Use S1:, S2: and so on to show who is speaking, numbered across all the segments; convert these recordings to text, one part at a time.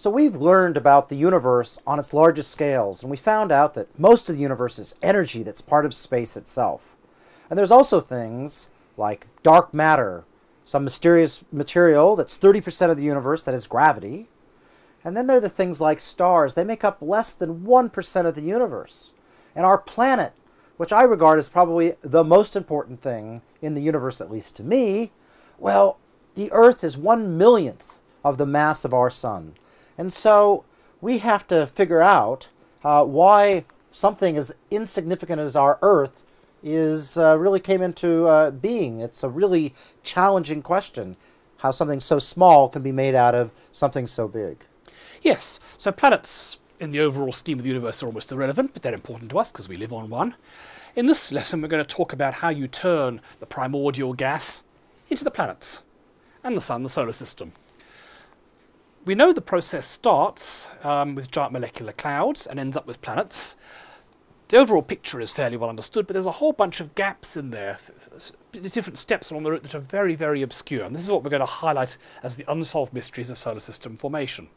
S1: So we've learned about the universe on its largest scales, and we found out that most of the universe is energy that's part of space itself. And there's also things like dark matter, some mysterious material that's 30% of the universe that is gravity. And then there are the things like stars. They make up less than 1% of the universe. And our planet, which I regard as probably the most important thing in the universe, at least to me, well, the Earth is one millionth of the mass of our sun. And so we have to figure out uh, why something as insignificant as our Earth is uh, really came into uh, being. It's a really challenging question, how something so small can be made out of something so big.
S2: Yes, so planets in the overall scheme of the universe are almost irrelevant, but they're important to us because we live on one. In this lesson, we're going to talk about how you turn the primordial gas into the planets and the Sun, the solar system we know the process starts um, with giant molecular clouds and ends up with planets. The overall picture is fairly well understood, but there's a whole bunch of gaps in there, different steps along the route that are very, very obscure. And this is what we're going to highlight as the unsolved mysteries of solar system formation.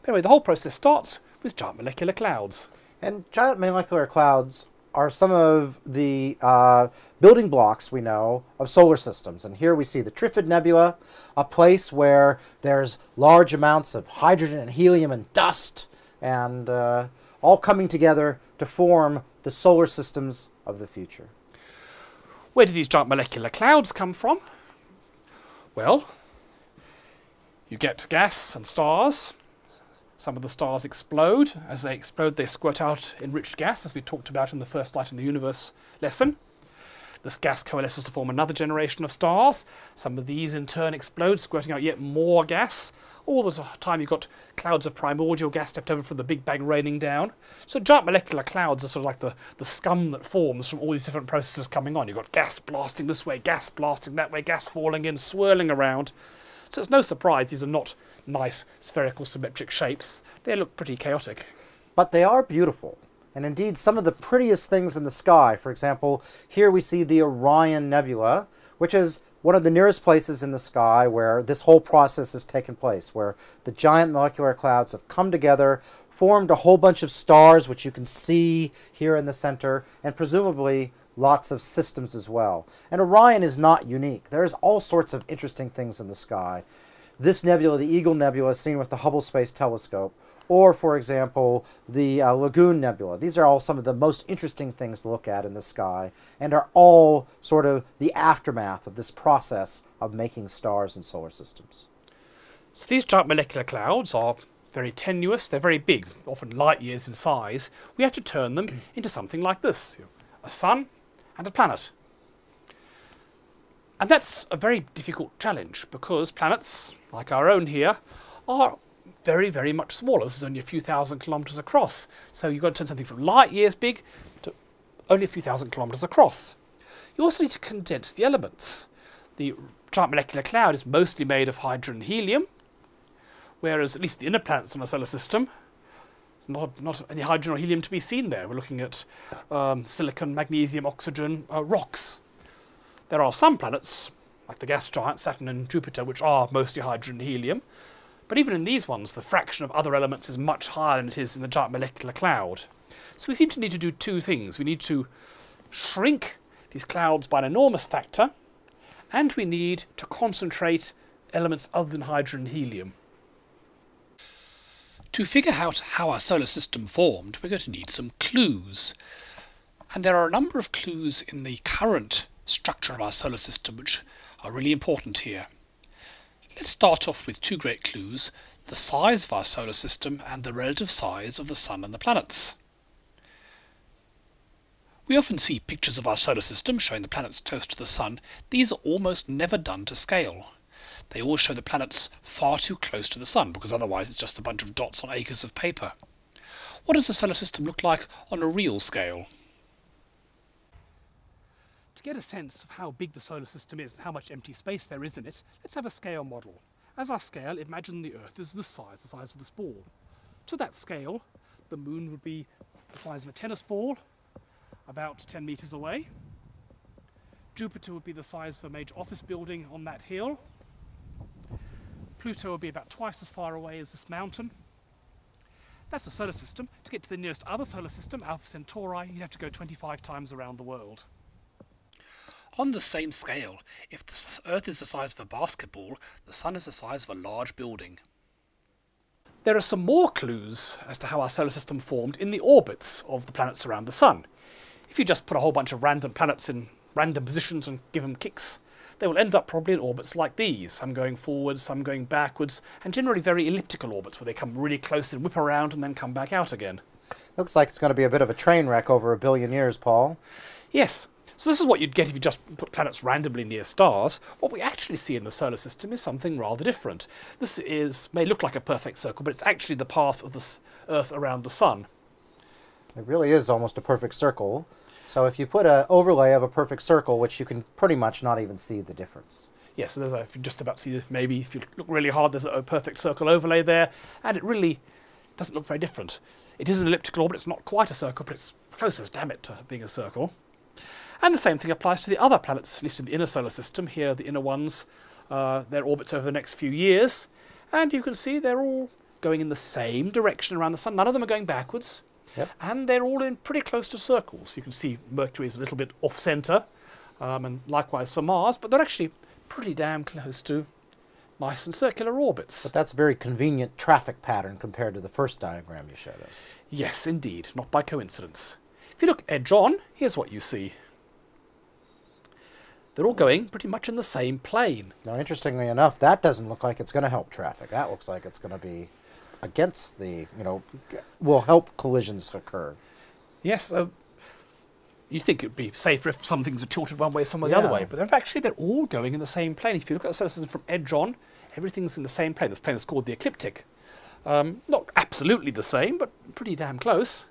S2: But anyway, the whole process starts with giant molecular clouds.
S1: And giant molecular clouds are some of the uh, building blocks we know of solar systems. And here we see the Trifid Nebula, a place where there's large amounts of hydrogen and helium and dust, and uh, all coming together to form the solar systems of the future.
S2: Where do these giant molecular clouds come from? Well, you get gas and stars, some of the stars explode. As they explode, they squirt out enriched gas, as we talked about in the first light in the universe lesson. This gas coalesces to form another generation of stars. Some of these in turn explode, squirting out yet more gas. All the time you've got clouds of primordial gas left over from the Big Bang raining down. So giant molecular clouds are sort of like the, the scum that forms from all these different processes coming on. You've got gas blasting this way, gas blasting that way, gas falling in, swirling around. So it's no surprise these are not nice spherical symmetric shapes. They look pretty chaotic.
S1: But they are beautiful. And indeed, some of the prettiest things in the sky, for example, here we see the Orion Nebula, which is one of the nearest places in the sky where this whole process has taken place, where the giant molecular clouds have come together, formed a whole bunch of stars, which you can see here in the center, and presumably lots of systems as well. And Orion is not unique. There's all sorts of interesting things in the sky. This nebula, the Eagle Nebula, is seen with the Hubble Space Telescope, or, for example, the uh, Lagoon Nebula. These are all some of the most interesting things to look at in the sky, and are all sort of the aftermath of this process of making stars and solar systems.
S2: So these giant molecular clouds are very tenuous, they're very big, often light years in size. We have to turn them into something like this a sun and a planet. And that's a very difficult challenge because planets, like our own here, are very, very much smaller. This is only a few thousand kilometres across. So you've got to turn something from light years big to only a few thousand kilometres across. You also need to condense the elements. The giant molecular cloud is mostly made of hydrogen and helium, whereas at least the inner planets in our solar system, not, not any hydrogen or helium to be seen there. We're looking at um, silicon, magnesium, oxygen, uh, rocks. There are some planets, like the gas giants Saturn and Jupiter, which are mostly hydrogen and helium. But even in these ones, the fraction of other elements is much higher than it is in the giant molecular cloud. So we seem to need to do two things. We need to shrink these clouds by an enormous factor, and we need to concentrate elements other than hydrogen and helium. To figure out how our solar system formed, we're going to need some clues. And there are a number of clues in the current structure of our solar system which are really important here. Let's start off with two great clues, the size of our solar system and the relative size of the Sun and the planets. We often see pictures of our solar system showing the planets close to the Sun. These are almost never done to scale. They all show the planets far too close to the Sun because otherwise it's just a bunch of dots on acres of paper. What does the solar system look like on a real scale? To get a sense of how big the solar system is and how much empty space there is in it, let's have a scale model. As our scale, imagine the Earth is the size, the size of this ball. To that scale, the moon would be the size of a tennis ball, about 10 metres away. Jupiter would be the size of a major office building on that hill. Pluto would be about twice as far away as this mountain. That's the solar system. To get to the nearest other solar system, Alpha Centauri, you'd have to go 25 times around the world. On the same scale, if the Earth is the size of a basketball, the Sun is the size of a large building. There are some more clues as to how our solar system formed in the orbits of the planets around the Sun. If you just put a whole bunch of random planets in random positions and give them kicks, they will end up probably in orbits like these, some going forwards, some going backwards, and generally very elliptical orbits where they come really close and whip around and then come back out again.
S1: Looks like it's going to be a bit of a train wreck over a billion years, Paul.
S2: Yes, so this is what you'd get if you just put planets randomly near stars. What we actually see in the solar system is something rather different. This is may look like a perfect circle, but it's actually the path of the Earth around the Sun.
S1: It really is almost a perfect circle. So if you put an overlay of a perfect circle, which you can pretty much not even see the difference.
S2: Yes, so there's if you just about see this, maybe if you look really hard, there's a perfect circle overlay there, and it really doesn't look very different. It is an elliptical orbit, it's not quite a circle, but it's close as damn it to being a circle. And the same thing applies to the other planets, at least in the inner solar system. Here, the inner ones, uh, their orbits over the next few years, and you can see they're all going in the same direction around the Sun. None of them are going backwards.
S1: Yep.
S2: And they're all in pretty close to circles. You can see Mercury is a little bit off centre, um, and likewise for Mars, but they're actually pretty damn close to nice and circular orbits.
S1: But that's a very convenient traffic pattern compared to the first diagram you showed us.
S2: Yes, indeed, not by coincidence. If you look edge on, here's what you see. They're all going pretty much in the same plane.
S1: Now, interestingly enough, that doesn't look like it's going to help traffic. That looks like it's going to be against the, you know, will help collisions occur.
S2: Yes, uh, you think it'd be safer if some things are tilted one way, some the other way, but they're actually they're all going in the same plane. If you look at the solar system from edge on, everything's in the same plane. This plane is called the ecliptic. Um, not absolutely the same, but pretty damn close.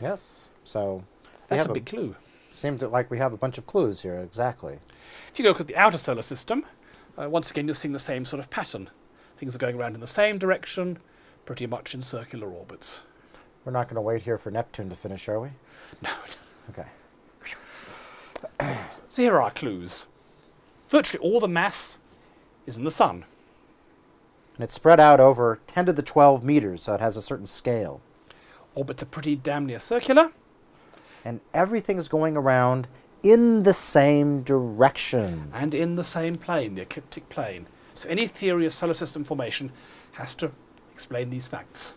S1: Yes. So
S2: That's
S1: have
S2: a big clue.
S1: Seemed to, like we have a bunch of clues here. Exactly.
S2: If you go look at the outer solar system, uh, once again you're seeing the same sort of pattern. Things are going around in the same direction, pretty much in circular orbits.
S1: We're not going to wait here for Neptune to finish, are we?
S2: No.
S1: Okay.
S2: So here are our clues. Virtually all the mass is in the sun.
S1: And it's spread out over 10 to the 12 meters, so it has a certain scale.
S2: Orbits are pretty damn near circular.
S1: And everything's going around in the same direction.
S2: and in the same plane, the ecliptic plane. So any theory of solar system formation has to explain these facts.